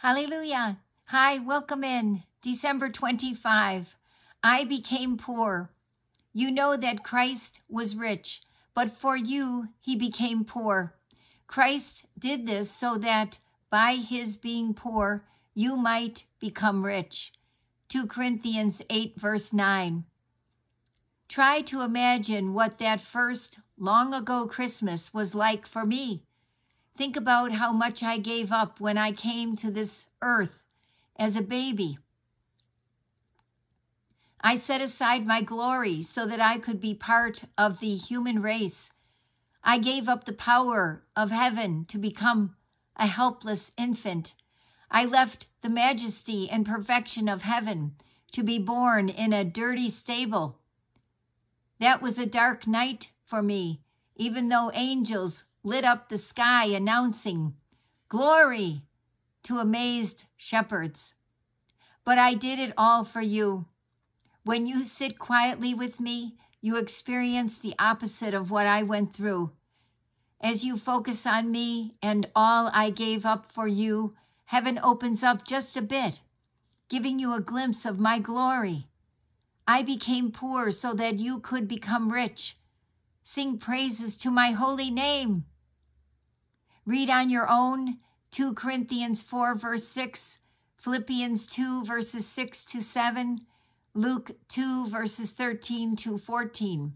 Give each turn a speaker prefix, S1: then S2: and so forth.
S1: Hallelujah. Hi, welcome in. December 25. I became poor. You know that Christ was rich, but for you he became poor. Christ did this so that by his being poor, you might become rich. 2 Corinthians 8, verse 9. Try to imagine what that first long ago Christmas was like for me. Think about how much I gave up when I came to this earth as a baby. I set aside my glory so that I could be part of the human race. I gave up the power of heaven to become a helpless infant. I left the majesty and perfection of heaven to be born in a dirty stable. That was a dark night for me, even though angels lit up the sky announcing, Glory to amazed shepherds. But I did it all for you. When you sit quietly with me, you experience the opposite of what I went through. As you focus on me and all I gave up for you, heaven opens up just a bit, giving you a glimpse of my glory. I became poor so that you could become rich. Sing praises to my holy name. Read on your own 2 Corinthians 4, verse 6, Philippians 2, verses 6 to 7, Luke 2, verses 13 to 14.